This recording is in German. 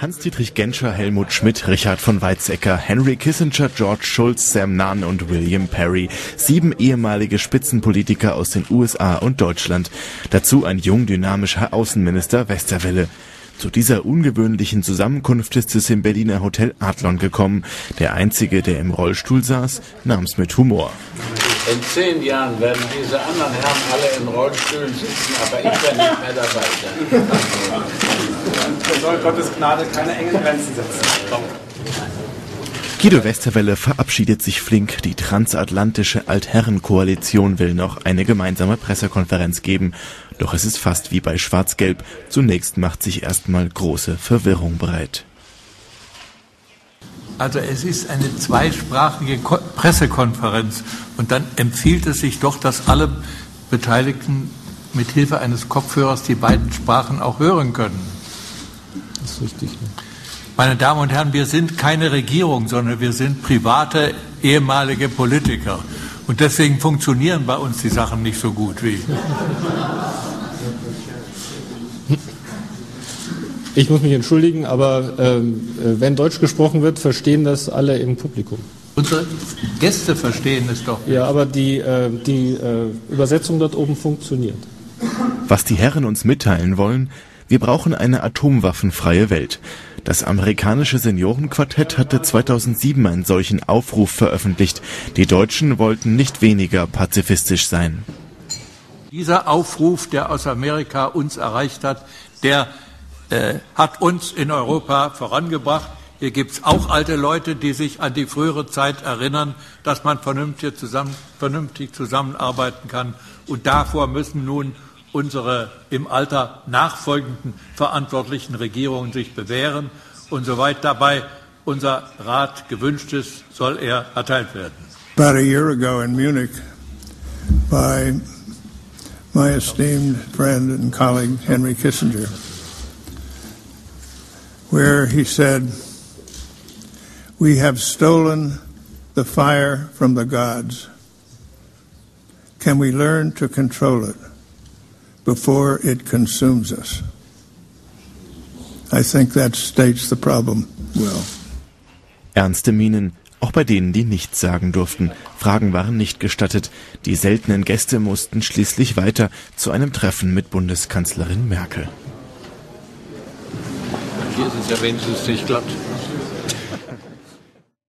Hans-Dietrich Genscher, Helmut Schmidt, Richard von Weizsäcker, Henry Kissinger, George Schulz, Sam Nunn und William Perry. Sieben ehemalige Spitzenpolitiker aus den USA und Deutschland. Dazu ein jung dynamischer Außenminister Westerwelle. Zu dieser ungewöhnlichen Zusammenkunft ist es im Berliner Hotel Adlon gekommen. Der einzige, der im Rollstuhl saß, nahm es mit Humor. In zehn Jahren werden diese anderen Herren alle in Rollstühlen sitzen, aber ich werde nicht mehr dabei sein. Wir soll Gottes Gnade keine engen Grenzen setzen. Guido Westerwelle verabschiedet sich flink. Die transatlantische Altherrenkoalition will noch eine gemeinsame Pressekonferenz geben. Doch es ist fast wie bei Schwarz-Gelb. Zunächst macht sich erstmal große Verwirrung breit. Also es ist eine zweisprachige Ko Pressekonferenz und dann empfiehlt es sich doch, dass alle Beteiligten mit Hilfe eines Kopfhörers die beiden Sprachen auch hören können. Das ist richtig. Ne? Meine Damen und Herren, wir sind keine Regierung, sondern wir sind private ehemalige Politiker. Und deswegen funktionieren bei uns die Sachen nicht so gut wie. Ich muss mich entschuldigen, aber ähm, äh, wenn Deutsch gesprochen wird, verstehen das alle im Publikum. Unsere Gäste verstehen es doch. Ja, aber die, äh, die äh, Übersetzung dort oben funktioniert. Was die Herren uns mitteilen wollen, wir brauchen eine atomwaffenfreie Welt. Das amerikanische Seniorenquartett hatte 2007 einen solchen Aufruf veröffentlicht. Die Deutschen wollten nicht weniger pazifistisch sein. Dieser Aufruf, der aus Amerika uns erreicht hat, der äh, hat uns in Europa vorangebracht. Hier gibt es auch alte Leute, die sich an die frühere Zeit erinnern, dass man vernünftig, zusammen, vernünftig zusammenarbeiten kann. Und davor müssen nun unsere im Alter nachfolgenden verantwortlichen Regierungen sich bewähren. Und soweit dabei unser Rat gewünscht ist, soll er erteilt werden. About a year ago in Munich, by my esteemed friend and colleague Henry Kissinger. Where he said, We have stolen the fire from the gods. Can we learn to control it before it consumes us? I think that states the problem well. Ernste Mienen, auch bei denen, die nichts sagen durften. Fragen waren nicht gestattet. Die seltenen Gäste mussten schließlich weiter zu einem Treffen mit Bundeskanzlerin Merkel hier ist es ja wenigstens nicht glatt.